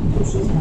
Дружина.